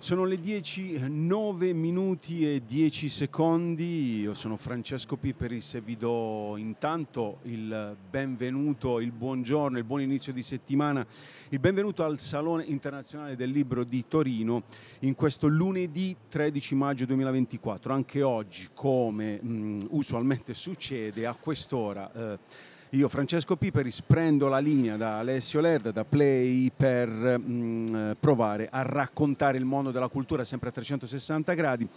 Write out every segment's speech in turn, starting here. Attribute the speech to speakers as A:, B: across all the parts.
A: Sono le 10, 9 minuti e 10 secondi. Io sono Francesco Piperis e vi do intanto il benvenuto, il buongiorno, il buon inizio di settimana, il benvenuto al Salone Internazionale del Libro di Torino in questo lunedì 13 maggio 2024. Anche oggi, come mh, usualmente succede, a quest'ora. Eh, io, Francesco Piperis, prendo la linea da Alessio Lerda, da Play, per mh, mm, provare a raccontare il mondo della cultura sempre a 360 gradi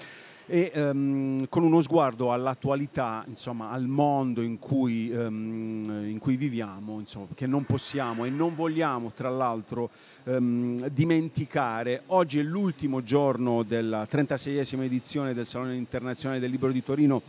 A: e um, con uno sguardo all'attualità, insomma, al mondo in cui, um, in cui viviamo, insomma, che non possiamo e non vogliamo, tra l'altro, um, dimenticare. Oggi è l'ultimo giorno della 36esima edizione del Salone Internazionale del Libro di Torino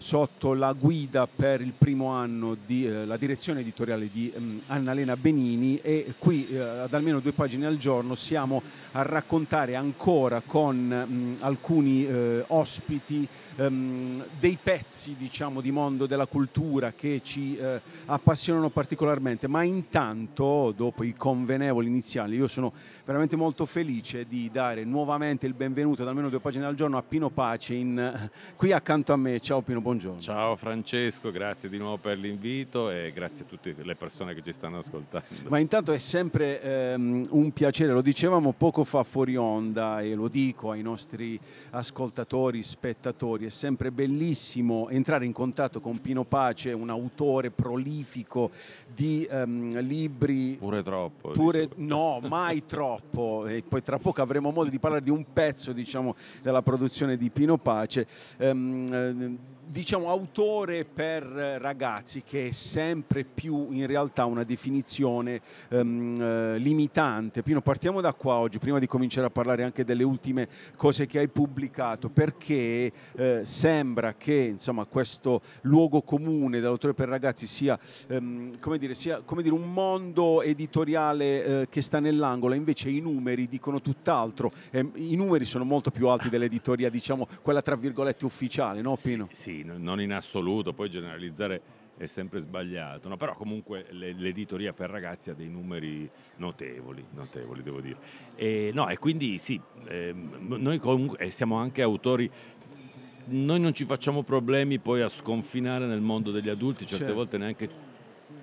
A: sotto la guida per il primo anno della eh, direzione editoriale di um, Annalena Benini e qui eh, ad almeno due pagine al giorno siamo a raccontare ancora con um, alcuni eh, ospiti um, dei pezzi diciamo, di mondo della cultura che ci eh, appassionano particolarmente, ma intanto dopo i convenevoli iniziali io sono veramente molto felice di dare nuovamente il benvenuto ad almeno due pagine al giorno a Pino Pace in, qui accanto a me. Ciao Pino, buongiorno.
B: Ciao Francesco, grazie di nuovo per l'invito e grazie a tutte le persone che ci stanno ascoltando.
A: Ma intanto è sempre ehm, un piacere, lo dicevamo poco fa fuori onda e lo dico ai nostri ascoltatori, spettatori, è sempre bellissimo entrare in contatto con Pino Pace, un autore prolifico di um, libri.
B: Pure troppo.
A: Pure, no, mai troppo. E poi tra poco avremo modo di parlare di un pezzo diciamo, della produzione di Pino Pace. Um, diciamo, autore per ragazzi che è sempre più in realtà una definizione um, eh, limitante. Pino, partiamo da qua oggi, prima di cominciare a parlare anche delle ultime cose che hai pubblicato, perché eh, sembra che insomma, questo luogo comune dell'autore per ragazzi sia, um, come dire, sia come dire, un mondo editoriale eh, che sta nell'angolo, invece i numeri dicono tutt'altro. I numeri sono molto più alti dell'editoria, diciamo, quella tra virgolette ufficiale, no Pino?
B: Sì, sì non in assoluto, poi generalizzare è sempre sbagliato, no? però comunque l'editoria per ragazzi ha dei numeri notevoli, notevoli devo dire. E, no, e quindi sì, eh, noi comunque siamo anche autori noi non ci facciamo problemi poi a sconfinare nel mondo degli adulti, certe certo. volte neanche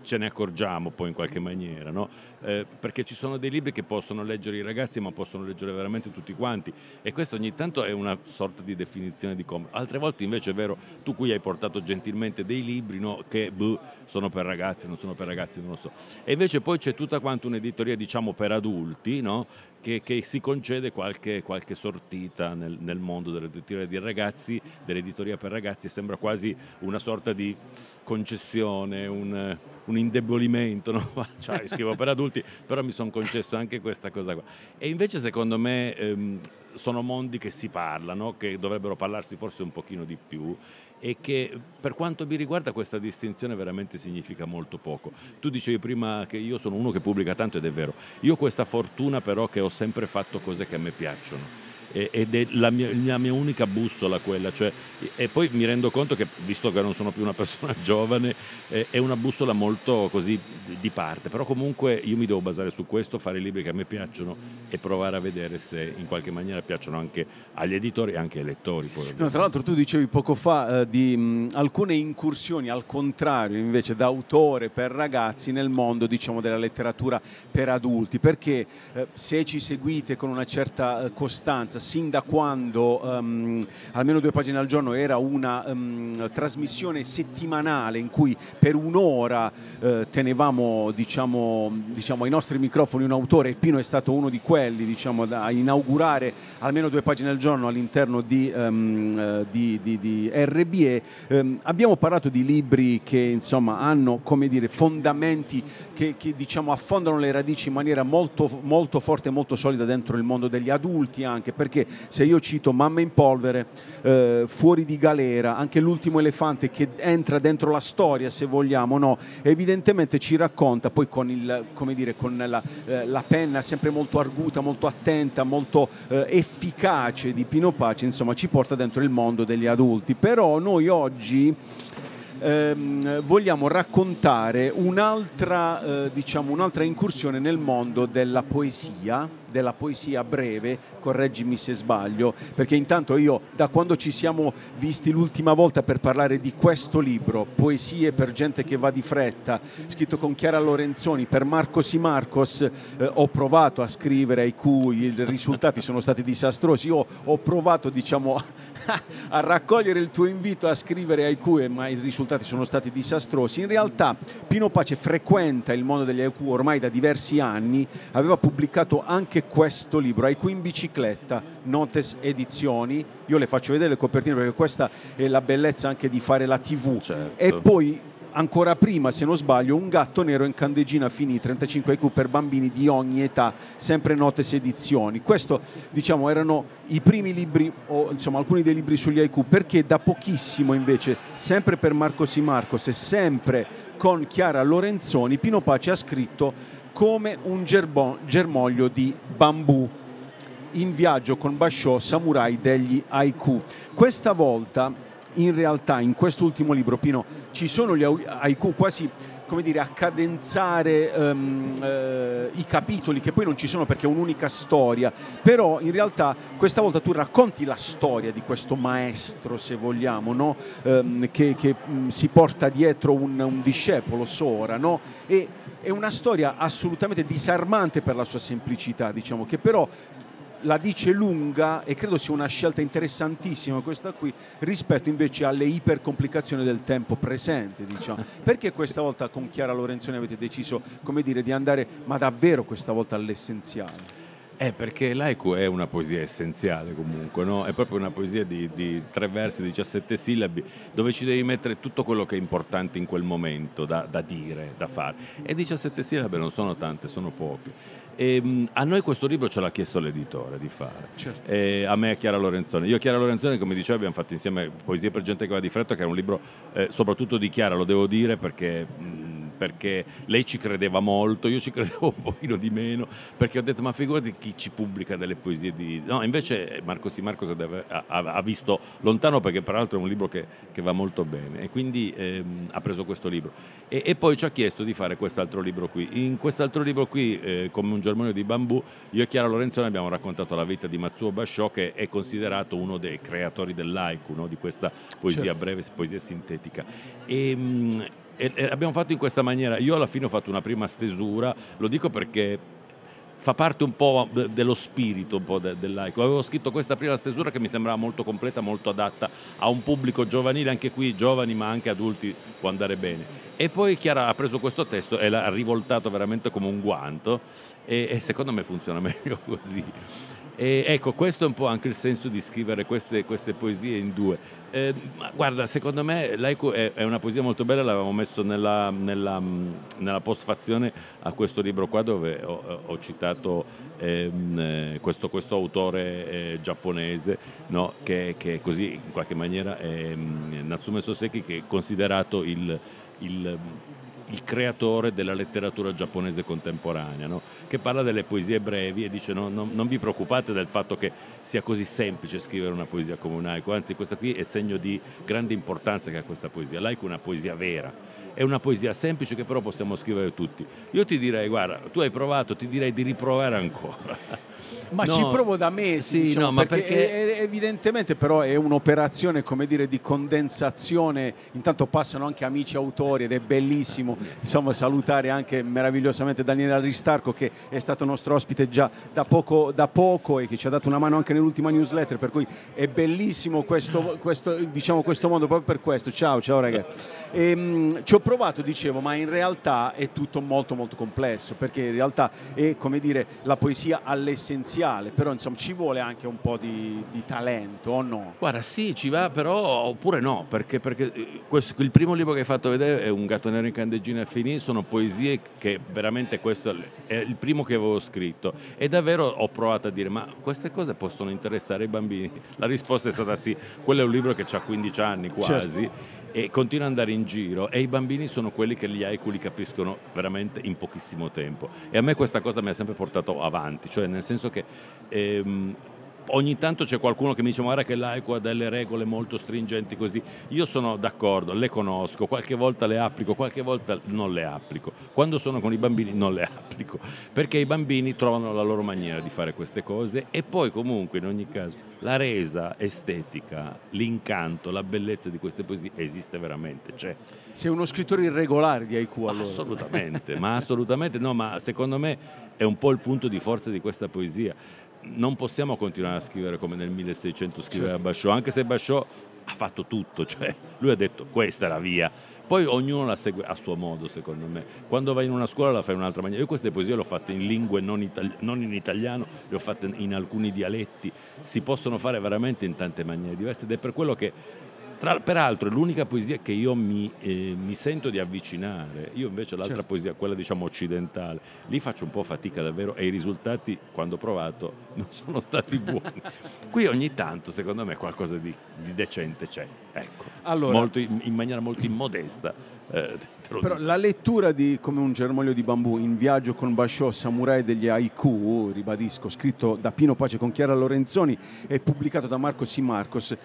B: ce ne accorgiamo poi in qualche maniera, no? Eh, perché ci sono dei libri che possono leggere i ragazzi ma possono leggere veramente tutti quanti e questo ogni tanto è una sorta di definizione di come. Altre volte invece è vero, tu qui hai portato gentilmente dei libri no? che buh, sono per ragazzi, non sono per ragazzi, non lo so. E invece poi c'è tutta quanta un'editoria diciamo per adulti no? che, che, si concede qualche, qualche sortita nel, nel, mondo dell'editoria di ragazzi, dell'editoria per ragazzi, sembra quasi una sorta di concessione, un, un indebolimento, no? cioè, scrivo per adulti, però mi sono concesso anche questa cosa qua. E invece secondo me ehm, sono mondi che si parlano, che dovrebbero parlarsi forse un pochino di più e che per quanto mi riguarda questa distinzione veramente significa molto poco. Tu dicevi prima che io sono uno che pubblica tanto ed è vero, io ho questa fortuna però che ho sempre fatto cose che a me piacciono ed è la mia, la mia, unica bussola quella, cioè, e poi mi rendo conto che, visto che non sono più una persona giovane, è una bussola molto così di parte, però comunque io mi devo basare su questo, fare i libri che a me piacciono e provare a vedere se in qualche maniera piacciono anche agli editori e anche ai lettori.
A: No, tra l'altro tu dicevi poco fa eh, di mh, alcune incursioni al contrario invece da autore per ragazzi nel mondo diciamo, della letteratura per adulti, perché eh, se ci seguite con una certa eh, costanza, sin da quando um, almeno due pagine al giorno era una um, trasmissione settimanale in cui per un'ora uh, tenevamo diciamo, diciamo, ai nostri microfoni un autore e Pino è stato uno di quelli diciamo, da inaugurare almeno due pagine al giorno all'interno di, um, uh, di, di, di RBE. abbiamo parlato di libri che insomma, hanno dire, fondamenti che, che diciamo, affondano le radici in maniera molto, molto forte e molto solida dentro il mondo degli adulti anche perché perché se io cito Mamma in polvere, eh, Fuori di galera, anche l'ultimo elefante che entra dentro la storia se vogliamo, no, evidentemente ci racconta poi con, il, dire, con la, eh, la, penna sempre molto arguta, molto attenta, molto eh, efficace di Pino Pace, insomma ci porta dentro il mondo degli adulti. Però noi oggi... Ehm, vogliamo raccontare un'altra, eh, diciamo, un'altra incursione nel mondo della poesia della poesia breve, correggimi se sbaglio, perché intanto io da quando ci siamo visti l'ultima volta per parlare di questo libro, Poesie per gente che va di fretta, scritto con Chiara Lorenzoni per Marco Simarcos, eh, ho provato a scrivere ai cui i risultati sono stati disastrosi, io ho provato diciamo a raccogliere il tuo invito a scrivere haiku, ma i risultati sono stati disastrosi. In realtà Pino Pace frequenta il mondo degli haiku ormai da diversi anni, aveva pubblicato anche questo libro, Haiku in bicicletta, Notes Edizioni. Io le faccio vedere le copertine perché questa è la bellezza anche di fare la TV.
B: Certo.
A: E poi ancora prima, se non sbaglio, un gatto nero in candeggina finì 35 IQ per bambini di ogni età, sempre note edizioni. Questo, diciamo, erano i primi libri, o insomma alcuni dei libri sugli IQ, perché da pochissimo invece, sempre per Marco Simarcos e sempre con Chiara Lorenzoni, Pino Pace ha scritto come un gerbon, germoglio di bambù in viaggio con Basciò, samurai degli haiku. Questa volta in realtà in quest'ultimo libro, Pino, ci sono gli haiku quasi come dire, a cadenzare um, eh, i capitoli che poi non ci sono perché è un'unica storia, però in realtà questa volta tu racconti la storia di questo maestro, se vogliamo, no? um, che, che um, si porta dietro un, un discepolo, Sora, no? e è una storia assolutamente disarmante per la sua semplicità, diciamo, che però la dice lunga e credo sia una scelta interessantissima questa qui rispetto invece alle ipercomplicazioni del tempo presente diciamo. perché questa volta con Chiara Lorenzoni avete deciso come dire, di andare ma davvero questa volta all'essenziale
B: eh, perché l'aiku è una poesia essenziale comunque, no? è proprio una poesia di, di, tre versi, 17 sillabi, dove ci devi mettere tutto quello che è importante in quel momento da, da dire, da fare. E 17 sillabi non sono tante, sono poche. E, ehm, a noi questo libro ce l'ha chiesto l'editore di fare, certo. e a me e a Chiara Lorenzoni. Io e Chiara Lorenzoni, come dicevo, abbiamo fatto insieme Poesie per gente che va di fretta, che era un libro eh, soprattutto di Chiara, lo devo dire perché... Mh, perché lei ci credeva molto, io ci credevo un pochino di meno, perché ho detto ma figurati chi ci pubblica delle poesie di... No, invece Marco Sì Marco ha, visto lontano perché peraltro è un libro che, che va molto bene e quindi ehm, ha preso questo libro. E, e, poi ci ha chiesto di fare quest'altro libro qui. In quest'altro libro qui, eh, come un germonio di bambù, io e Chiara Lorenzoni abbiamo raccontato la vita di Matsuo Basciò che è considerato uno dei creatori dell'haiku, no? di questa poesia certo. breve, poesia sintetica. E, ehm, e, e abbiamo fatto in questa maniera. Io alla fine ho fatto una prima stesura, lo dico perché fa parte un po' dello spirito un po' del laico. Avevo scritto questa prima stesura che mi sembrava molto completa, molto adatta a un pubblico giovanile, anche qui giovani ma anche adulti può andare bene. E poi Chiara ha preso questo testo e l'ha rivoltato veramente come un guanto e, e secondo me funziona meglio così. E ecco, questo è un po' anche il senso di scrivere queste, queste poesie in due. Eh, guarda, secondo me l'Aiku è, è, una poesia molto bella, l'avevamo messo nella, nella, nella postfazione a questo libro qua dove ho, ho citato ehm, eh, questo, questo, autore eh, giapponese no? che, che, così in qualche maniera è mm, Natsume Soseki che è considerato il, il il creatore della letteratura giapponese contemporanea, no? che parla delle poesie brevi e dice no, no, non vi preoccupate del fatto che sia così semplice scrivere una poesia come un haiku, anzi questa qui è segno di grande importanza che ha questa poesia. L'haiku è una poesia vera, è una poesia semplice che però possiamo scrivere tutti. Io ti direi, guarda, tu hai provato, ti direi di riprovare ancora.
A: Ma no, ci provo da mesi, sì, diciamo, no, perché, perché... evidentemente però è un'operazione come dire di condensazione, intanto passano anche amici autori ed è bellissimo insomma, salutare anche meravigliosamente Daniele Aristarco che è stato nostro ospite già da poco, da poco e che ci ha dato una mano anche nell'ultima newsletter, per cui è bellissimo questo, questo, diciamo, questo mondo proprio per questo. Ciao, ciao ragazzi. E, mh, ci ho provato, dicevo, ma in realtà è tutto molto molto complesso, perché in realtà è come dire la poesia all'essenziale essenziale, però insomma ci vuole anche un po' di, di talento o no?
B: Guarda, sì, ci va, però oppure no, perché, perché eh, questo, il primo libro che hai fatto vedere è Un gatto nero in candeggina e finì, sono poesie che veramente questo è il primo che avevo scritto e davvero ho provato a dire ma queste cose possono interessare i bambini? La risposta è stata sì, quello è un libro che ha 15 anni quasi. Certo e continua ad andare in giro e i bambini sono quelli che gli haiku li capiscono veramente in pochissimo tempo. E a me questa cosa mi ha sempre portato avanti, cioè nel senso che ehm, ogni tanto c'è qualcuno che mi dice guarda che l'AICO ha delle regole molto stringenti così. Io sono d'accordo, le conosco, qualche volta le applico, qualche volta non le applico. Quando sono con i bambini non le applico, perché i bambini trovano la loro maniera di fare queste cose e poi comunque in ogni caso la resa estetica, l'incanto, la bellezza di queste poesie esiste veramente, c'è.
A: Sei uno scrittore irregolare di haiku allora.
B: Assolutamente, ma assolutamente no, ma secondo me è un po' il punto di forza di questa poesia non possiamo continuare a scrivere come nel 1600 scriveva certo. Basciò, anche se Basciò ha fatto tutto, cioè lui ha detto questa è la via, poi ognuno la segue a suo modo secondo me, quando vai in una scuola la fai in un'altra maniera, io queste poesie le ho fatte in lingue non, itali- non in italiano, le ho fatte in alcuni dialetti, si possono fare veramente in tante maniere diverse ed è per quello che tra, peraltro è l'unica poesia che io mi, eh, mi, sento di avvicinare, io invece l'altra certo. poesia, quella diciamo occidentale, lì faccio un po' fatica davvero e i risultati quando ho provato non sono stati buoni. Qui ogni tanto secondo me qualcosa di, di decente c'è, ecco. allora, molto, in, maniera molto immodesta.
A: Eh, però dico. la lettura di Come un germoglio di bambù in viaggio con Basciò, Samurai degli haiku, ribadisco, scritto da Pino Pace con Chiara Lorenzoni e pubblicato da Marco Sì Marcos,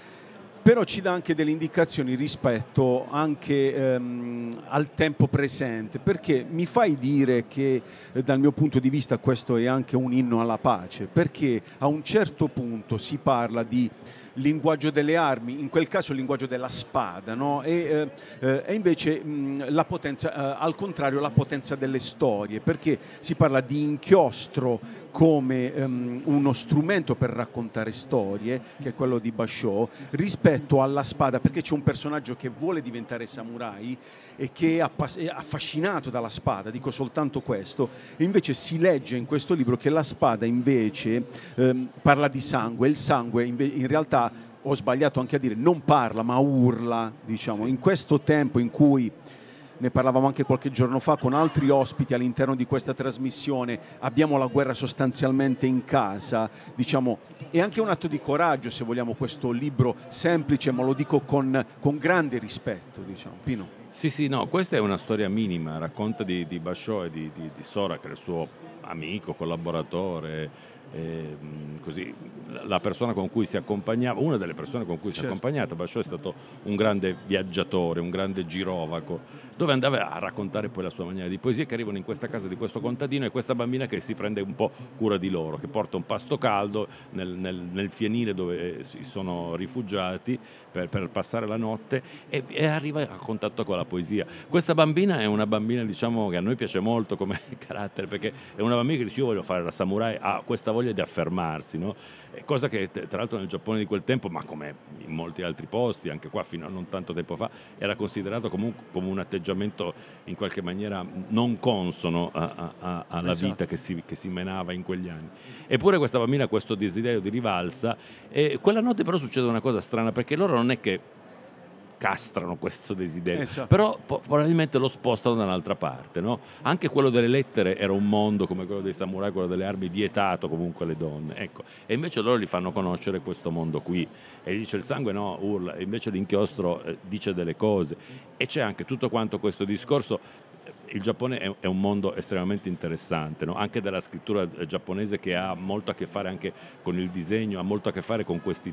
A: però ci dà anche delle indicazioni rispetto anche ehm, al tempo presente, perché mi fai dire che eh, dal mio punto di vista questo è anche un inno alla pace, perché a un certo punto si parla di linguaggio delle armi, in quel caso il linguaggio della spada, no? e, eh, eh, e, invece mh, la potenza, eh, al contrario la potenza delle storie, perché si parla di inchiostro come um, uno strumento per raccontare storie, che è quello di Basho, rispetto alla spada, perché c'è un personaggio che vuole diventare samurai e che è affascinato dalla spada, dico soltanto questo, e invece si legge in questo libro che la spada invece um, parla di sangue, il sangue in realtà ho sbagliato anche a dire, non parla ma urla, diciamo, sì. in questo tempo in cui ne parlavamo anche qualche giorno fa con altri ospiti all'interno di questa trasmissione, abbiamo la guerra sostanzialmente in casa, diciamo, è anche un atto di coraggio se vogliamo questo libro semplice, ma lo dico con, con grande rispetto, diciamo. Pino.
B: Sì, sì, no, questa è una storia minima, racconta di, di Basciò e di, di, di Sora, che è il suo amico, collaboratore, eh, così, la persona con cui si accompagnava, una delle persone con cui certo. si è certo. accompagnata, Basciò è stato un grande viaggiatore, un grande girovaco, dove andava a raccontare poi la sua maniera di poesia che arrivano in questa casa di questo contadino e questa bambina che si prende un po' cura di loro, che porta un pasto caldo nel, nel, nel fienile dove si sono rifugiati per, per passare la notte e, e, arriva a contatto con la poesia. Questa bambina è una bambina diciamo, che a noi piace molto come carattere perché è una bambina che dice io voglio fare la samurai, ha questa voglia voglia di affermarsi, no? cosa che tra l'altro nel Giappone di quel tempo, ma come in molti altri posti, anche qua fino a non tanto tempo fa, era considerato comunque come un atteggiamento in qualche maniera non consono a, a, alla esatto. vita che si, che si, menava in quegli anni. Eppure questa bambina ha questo desiderio di rivalsa e quella notte però succede una cosa strana perché loro non è che castrano questo desiderio, esatto. però po- probabilmente lo spostano da un'altra parte. No? Anche quello delle lettere era un mondo come quello dei samurai, quello delle armi vietato comunque alle donne. Ecco. E invece loro gli fanno conoscere questo mondo qui. E gli dice il sangue no, urla, e invece l'inchiostro eh, dice delle cose. E c'è anche tutto quanto questo discorso il Giappone è, un mondo estremamente interessante, no? anche della scrittura eh, giapponese che ha molto a che fare anche con il disegno, ha molto a che fare con questi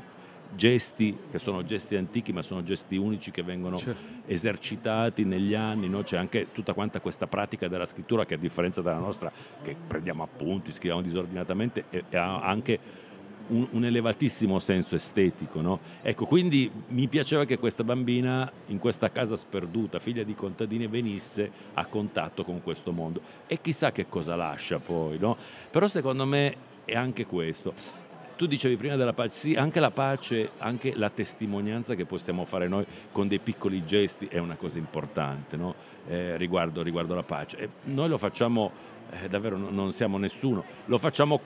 B: gesti che sono gesti antichi ma sono gesti unici che vengono certo. esercitati negli anni, no? c'è anche tutta quanta questa pratica della scrittura che a differenza della nostra che prendiamo appunti, scriviamo disordinatamente e, e ha anche un, un, elevatissimo senso estetico. No? Ecco, quindi mi piaceva che questa bambina in questa casa sperduta, figlia di contadini, venisse a contatto con questo mondo e chissà che cosa lascia poi, no? però secondo me è anche questo tu dicevi prima della pace, sì, anche la pace, anche la testimonianza che possiamo fare noi con dei piccoli gesti è una cosa importante no? eh, riguardo, riguardo, la pace. E noi lo facciamo, eh, davvero non siamo nessuno, lo facciamo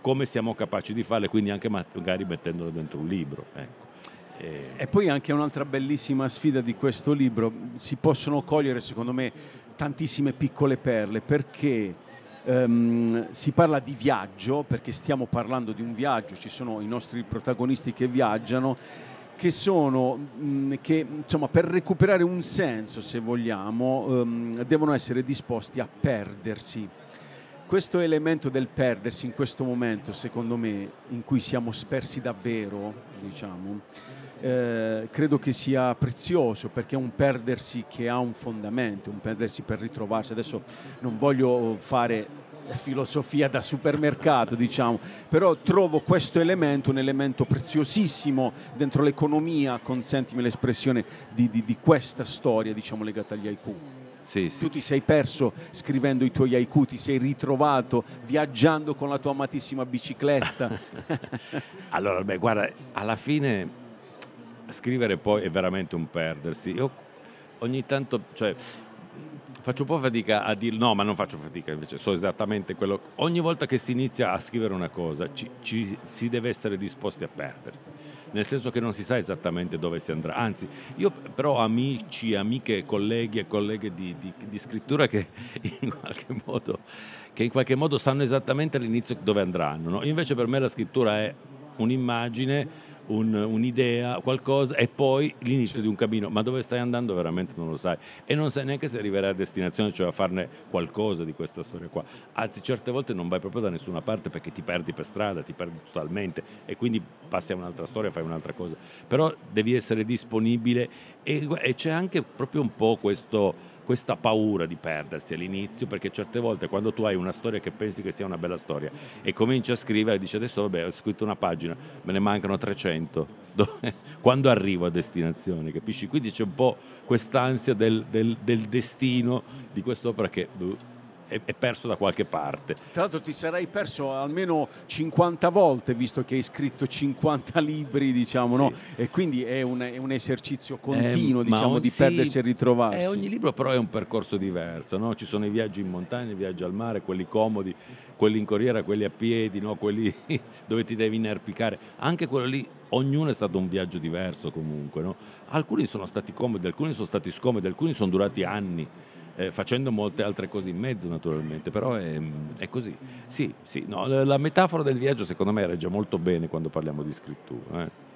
B: come siamo capaci di farlo, quindi anche magari mettendolo dentro un libro. Ecco.
A: E... e poi anche un'altra bellissima sfida di questo libro, si possono cogliere secondo me tantissime piccole perle perché Um, si parla di viaggio perché stiamo parlando di un viaggio, ci sono i nostri protagonisti che viaggiano, che sono, mh, che insomma per recuperare un senso se vogliamo, um, devono essere disposti a perdersi. Questo elemento del perdersi in questo momento, secondo me, in cui siamo spersi davvero, diciamo, eh, credo che sia prezioso perché è un perdersi che ha un fondamento, un perdersi per ritrovarsi. Adesso non voglio fare filosofia da supermercato, diciamo, però trovo questo elemento un elemento preziosissimo dentro l'economia, consentimi l'espressione, di, di, di questa storia, diciamo, legata agli haiku.
B: Sì, sì.
A: Tu ti sei perso scrivendo i tuoi haiku, ti sei ritrovato viaggiando con la tua amatissima bicicletta.
B: allora, beh, guarda, alla fine scrivere poi è veramente un perdersi. Io ogni tanto, cioè, faccio un po' fatica a dire, no, ma non faccio fatica, invece so esattamente quello. Ogni volta che si inizia a scrivere una cosa, ci, ci, si deve essere disposti a perdersi, nel senso che non si sa esattamente dove si andrà. Anzi, io però ho amici, amiche, colleghi e colleghe di, di, di scrittura che in qualche modo che in qualche modo sanno esattamente all'inizio dove andranno. No? Invece per me la scrittura è un'immagine un, un'idea, qualcosa e poi l'inizio di un cammino, ma dove stai andando veramente non lo sai e non sai neanche se arriverai a destinazione, cioè a farne qualcosa di questa storia qua. Anzi, certe volte non vai proprio da nessuna parte perché ti perdi per strada, ti perdi totalmente e quindi passi a un'altra storia, fai un'altra cosa. Però devi essere disponibile e, e c'è anche proprio un po' questo questa paura di perdersi all'inizio, perché certe volte quando tu hai una storia che pensi che sia una bella storia e cominci a scrivere, dici adesso vabbè ho scritto una pagina, me ne mancano 300, quando arrivo a destinazione, capisci? Quindi c'è un po' quest'ansia del, del, del destino di quest'opera che... È, è, perso da qualche parte.
A: Tra l'altro ti sarai perso almeno 50 volte, visto che hai scritto 50 libri, diciamo, sì. no? E quindi è un, è un esercizio continuo, eh, diciamo, di sì, perdersi e ritrovarsi.
B: Eh, ogni libro però è un percorso diverso, no? Ci sono i viaggi in montagna, i viaggi al mare, quelli comodi, quelli in corriera, quelli a piedi, no? quelli dove ti devi inerpicare. Anche quello lì ognuno è stato un viaggio diverso comunque. No? Alcuni sono stati comodi, alcuni sono stati scomodi, alcuni sono durati anni eh, facendo molte altre cose in mezzo naturalmente, però è, è così. Sì, sì, no, la metafora del viaggio secondo me regge molto bene quando parliamo di scrittura. Eh.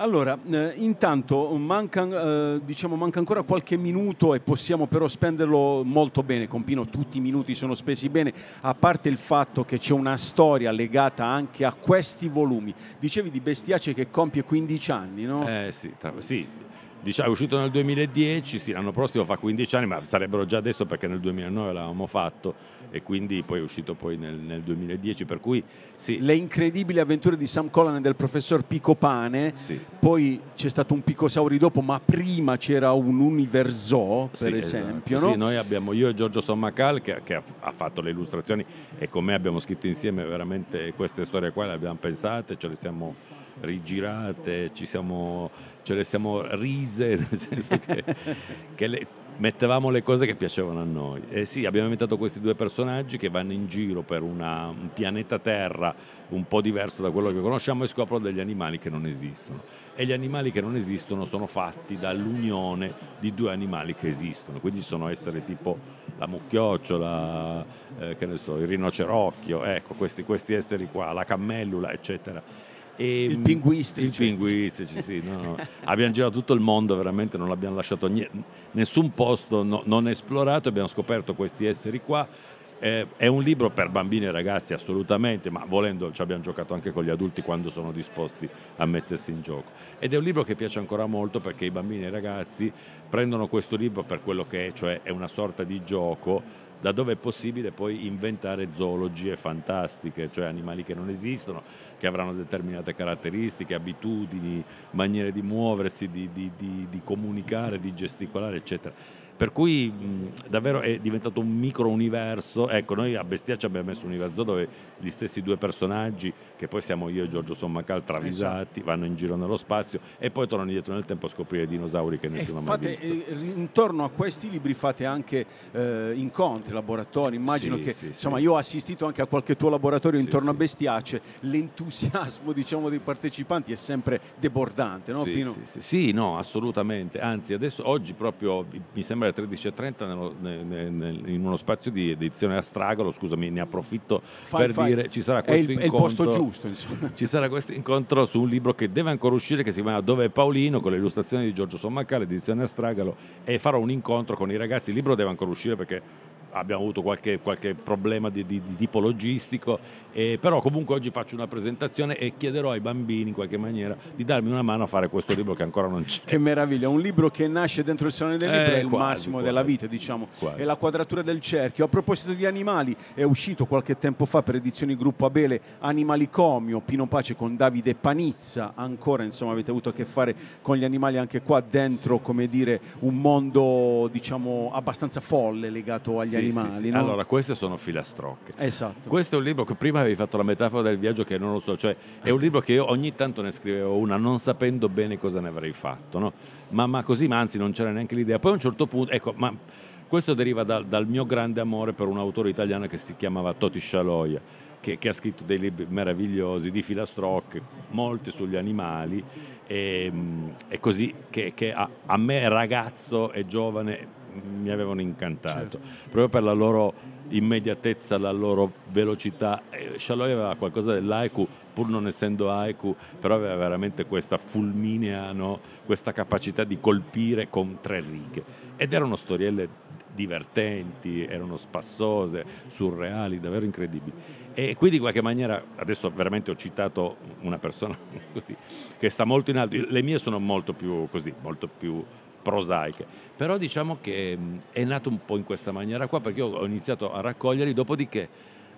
A: Allora, eh, intanto manca, eh, diciamo, manca, ancora qualche minuto e possiamo però spenderlo molto bene. Con Pino tutti i minuti sono spesi bene, a parte il fatto che c'è una storia legata anche a questi volumi. Dicevi di Bestiace che compie 15 anni, no?
B: Eh sì, tra, sì diciamo, è uscito nel 2010, sì, l'anno prossimo fa 15 anni, ma sarebbero già adesso perché nel 2009 l'avevamo fatto e quindi poi è uscito poi nel, nel 2010, per cui sì.
A: Le incredibili avventure di Sam Collan e del professor Picopane,
B: sì.
A: poi c'è stato un Picosauri dopo, ma prima c'era un Universo, per sì, esatto. esempio.
B: Esatto.
A: No?
B: Sì, noi abbiamo io e Giorgio Sommacal che, che ha, fatto le illustrazioni e con me abbiamo scritto insieme veramente queste storie qua, le abbiamo pensate, ce le siamo rigirate, siamo, ce le siamo rise, nel senso che, che le, mettevamo le cose che piacevano a noi. E sì, abbiamo inventato questi due personaggi che vanno in giro per una, un pianeta Terra un po' diverso da quello che conosciamo e scoprono degli animali che non esistono. E gli animali che non esistono sono fatti dall'unione di due animali che esistono. Quindi sono esseri tipo la mucchiocciola, eh, so, il rinocerocchio, ecco, questi, questi esseri qua, la cammellula, eccetera
A: e, il pinguistici.
B: Il pinguistici, sì. No, no. abbiamo girato tutto il mondo, veramente non abbiamo lasciato niente, nessun posto no, non esplorato, abbiamo scoperto questi esseri qua. Eh, è un libro per bambini e ragazzi assolutamente, ma volendo ci abbiamo giocato anche con gli adulti quando sono disposti a mettersi in gioco. Ed è un libro che piace ancora molto perché i bambini e i ragazzi prendono questo libro per quello che è, cioè è una sorta di gioco da dove è possibile poi inventare zoologie fantastiche, cioè animali che non esistono, che avranno determinate caratteristiche, abitudini, maniere di muoversi, di, di, di, di comunicare, di gesticolare, eccetera per cui mh, davvero è diventato un micro universo. Ecco, noi a Bestiaccia abbiamo messo un universo dove gli stessi due personaggi, che poi siamo io e Giorgio Sommacal, travisati, esatto. vanno in giro nello spazio e poi tornano indietro nel tempo a scoprire dinosauri che nessuno ha mai visto.
A: Eh, intorno a questi libri fate anche eh, incontri, laboratori. Immagino sì, che sì, insomma, sì. io ho assistito anche a qualche tuo laboratorio intorno a Bestiace. L'entusiasmo diciamo, dei partecipanti è sempre debordante, no?
B: Sì, sì, no, assolutamente. Anzi, adesso oggi proprio mi sembra alle 13.30 nello, nel, nel, in uno spazio di edizione Astragalo, scusami, ne approfitto fai, per fai. dire ci sarà questo
A: è
B: il,
A: incontro. È il posto giusto, insomma.
B: Ci sarà questo incontro su un libro che deve ancora uscire che si chiama Dove è Paolino con le illustrazioni di Giorgio Sommacale, edizione Astragalo e farò un incontro con i ragazzi. Il libro deve ancora uscire perché abbiamo avuto qualche, qualche problema di, di, di, tipo logistico, eh, però comunque oggi faccio una presentazione e chiederò ai bambini in qualche maniera di darmi una mano a fare questo libro che ancora non c'è.
A: Che meraviglia, un libro che nasce dentro il Salone del Libro, eh, è il quasi, massimo quasi, della vita, diciamo, quasi. è la quadratura del cerchio. A proposito di animali, è uscito qualche tempo fa per edizioni Gruppo Abele Animalicomio, Pino Pace con Davide Panizza, ancora insomma avete avuto a che fare con gli animali anche qua dentro, sì. come dire, un mondo diciamo abbastanza folle legato agli sì, animali. Sì, no?
B: Allora, queste sono filastrocche.
A: Esatto.
B: Questo è un libro che prima avevi fatto la metafora del viaggio che non lo so, cioè è un libro che io ogni tanto ne scrivevo una non sapendo bene cosa ne avrei fatto, no? ma, ma, così, ma anzi non c'era neanche l'idea. Poi a un certo punto, ecco, ma questo deriva dal, dal mio grande amore per un autore italiano che si chiamava Toti Scialoia. Che, che, ha scritto dei libri meravigliosi di filastrocche, molti sugli animali, e, e così che, che a, a, me ragazzo e giovane mi avevano incantato, certo. proprio per la loro immediatezza, la loro velocità. Scialoi aveva qualcosa dell'haiku, pur non essendo haiku, però aveva veramente questa fulminea, no? questa capacità di colpire con tre righe. Ed erano storielle divertenti, erano spassose, surreali, davvero incredibili. E quindi in qualche maniera, adesso veramente ho citato una persona così, che sta molto in alto, le mie sono molto più così, molto più prosaiche. Però diciamo che è nato un po' in questa maniera qua perché io ho iniziato a raccoglierli, dopodiché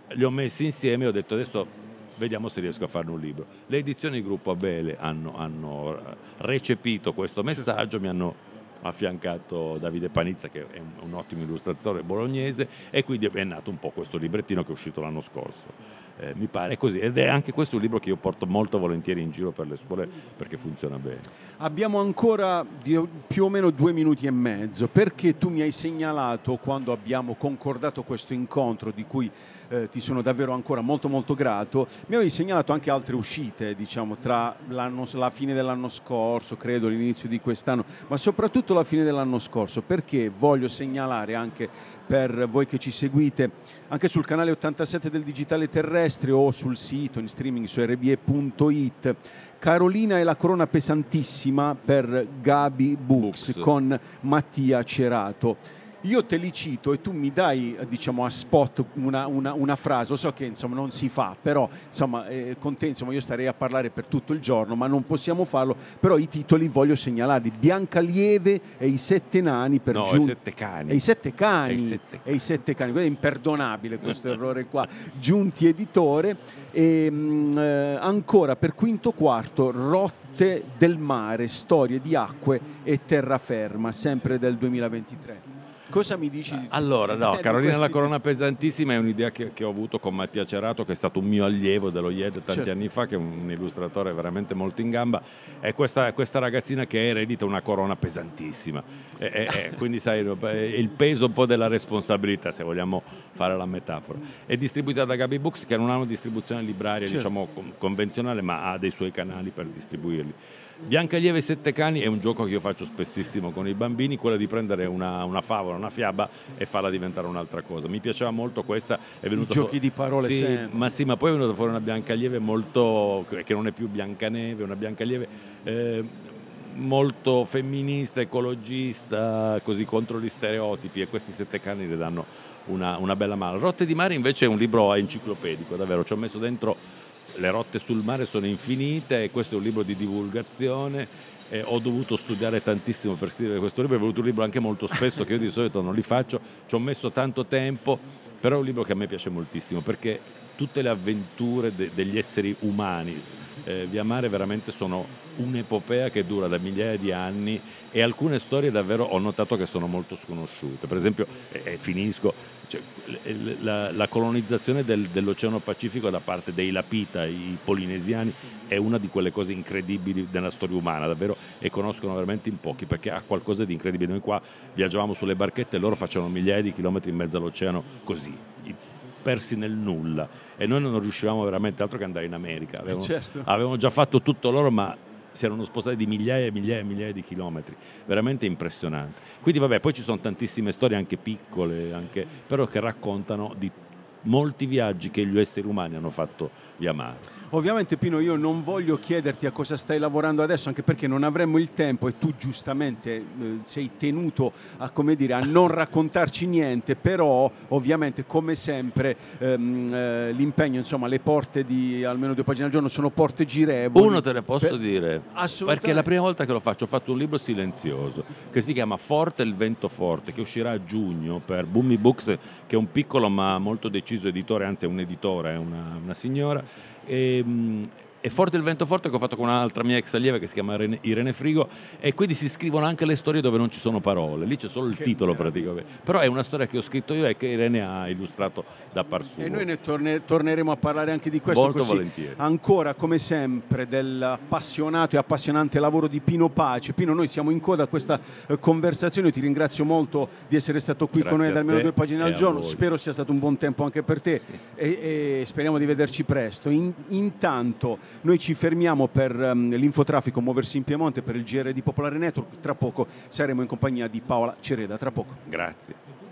B: li ho messi insieme e ho detto adesso vediamo se riesco a farne un libro. Le edizioni di Gruppo Abele hanno, hanno recepito questo messaggio, mi hanno affiancato Davide Panizza che è un, un ottimo illustratore bolognese e quindi è nato un po' questo librettino che è uscito l'anno scorso. Eh, mi pare così ed è anche questo un libro che io porto molto volentieri in giro per le scuole perché funziona bene.
A: Abbiamo ancora più o meno due minuti e mezzo perché tu mi hai segnalato quando abbiamo concordato questo incontro di cui eh, ti sono davvero ancora molto molto grato. Mi avevi segnalato anche altre uscite, diciamo, tra la fine dell'anno scorso, credo l'inizio di quest'anno, ma soprattutto la fine dell'anno scorso, perché voglio segnalare anche per voi che ci seguite anche sul canale 87 del Digitale Terrestre o sul sito in streaming su rbe.it. Carolina e la corona pesantissima per Gabi Books, Books. con Mattia Cerato io te li cito e tu mi dai diciamo a spot una, una, una frase, lo so che insomma non si fa, però insomma eh, con te insomma io starei a parlare per tutto il giorno, ma non possiamo farlo, però i titoli voglio segnalarli, Biancalieve e i sette nani per
B: no,
A: giun-
B: i sette cani.
A: E i sette cani. E i sette cani. E i sette cani. è imperdonabile questo errore qua. Giunti editore e mh, mm, eh, ancora per quinto quarto Rotte del mare, storie di acque e terraferma, sempre del 2023. Cosa mi dici di
B: Allora, no, Carolina questi... la Corona Pesantissima è un'idea che, che, ho avuto con Mattia Cerato, che è stato un mio allievo dello IED tanti certo. anni fa, che è un illustratore veramente molto in gamba. È questa, questa ragazzina che eredita una corona pesantissima. E, e, quindi, sai, il peso un po' della responsabilità, se vogliamo fare la metafora. È distribuita da Gabi Books, che non ha una distribuzione libraria, certo. diciamo, convenzionale, ma ha dei suoi canali per distribuirli. Biancalieve e Sette Cani è un gioco che io faccio spessissimo con i bambini, quello di prendere una, una favola, una fiaba e farla diventare un'altra cosa. Mi piaceva molto questa. È venuto
A: I giochi di parole
B: sì,
A: sempre.
B: Ma sì, ma poi è venuta fuori una Biancalieve molto... che non è più Biancaneve, una Biancalieve... Eh, molto femminista, ecologista, così contro gli stereotipi e questi sette cani le danno una, una bella mano. Rotte di mare invece è un libro enciclopedico, davvero, ci ho messo dentro le rotte sul mare sono infinite e questo è un libro di divulgazione. Eh, ho dovuto studiare tantissimo per scrivere questo libro, è voluto un libro anche molto spesso che io di solito non li faccio, ci ho messo tanto tempo, però è un libro che a me piace moltissimo perché tutte le avventure de- degli esseri umani eh, via mare veramente sono un'epopea che dura da migliaia di anni e alcune storie davvero ho notato che sono molto sconosciute. Per esempio, e finisco, cioè, la, la, colonizzazione del, dell'Oceano Pacifico da parte dei Lapita, i polinesiani, è una di quelle cose incredibili della storia umana, davvero, e conoscono veramente in pochi, perché ha qualcosa di incredibile. Noi qua viaggiavamo sulle barchette e loro facevano migliaia di chilometri in mezzo all'oceano così, persi nel nulla, e noi non riuscivamo veramente altro che andare in America. Avevamo, certo. avevamo già fatto tutto loro, ma si erano spostati di migliaia e migliaia e migliaia di chilometri, veramente impressionante. Quindi vabbè, poi ci sono tantissime storie anche piccole, anche, però che raccontano di molti viaggi che gli esseri umani hanno fatto via mare.
A: Ovviamente Pino io non voglio chiederti a cosa stai lavorando adesso, anche perché non avremmo il tempo e tu giustamente eh, sei tenuto a, dire, a, non raccontarci niente, però ovviamente come sempre ehm, eh, l'impegno, insomma le porte di almeno due pagine al giorno sono porte girevoli.
B: Uno te ne posso per... dire, perché è la prima volta che lo faccio ho fatto un libro silenzioso che si chiama Forte il vento forte, che uscirà a giugno per Boomy Books, che è un piccolo ma molto deciso editore, anzi è un editore, è una, una signora e, ehm, è forte il vento forte che ho fatto con un'altra mia ex allieva che si chiama Irene Frigo e quindi si scrivono anche le storie dove non ci sono parole, lì c'è solo il che titolo praticamente, però è una storia che ho scritto io e che Irene ha illustrato da par suo.
A: E noi ne torne, torneremo a parlare anche di questo
B: Molto
A: così,
B: volentieri.
A: ancora come sempre dell'appassionato e appassionante lavoro di Pino Pace. Pino, noi siamo in coda a questa eh, conversazione, io ti ringrazio molto di essere stato qui
B: Grazie
A: con noi da almeno due pagine al giorno, spero sia stato un buon tempo anche per te
B: sì.
A: e, e, speriamo di vederci presto. In, intanto noi ci fermiamo per um, l'infotraffico Muoversi in Piemonte per il GR di Popolare Network. Tra poco saremo in compagnia di Paola Cereda. Tra poco.
B: Grazie.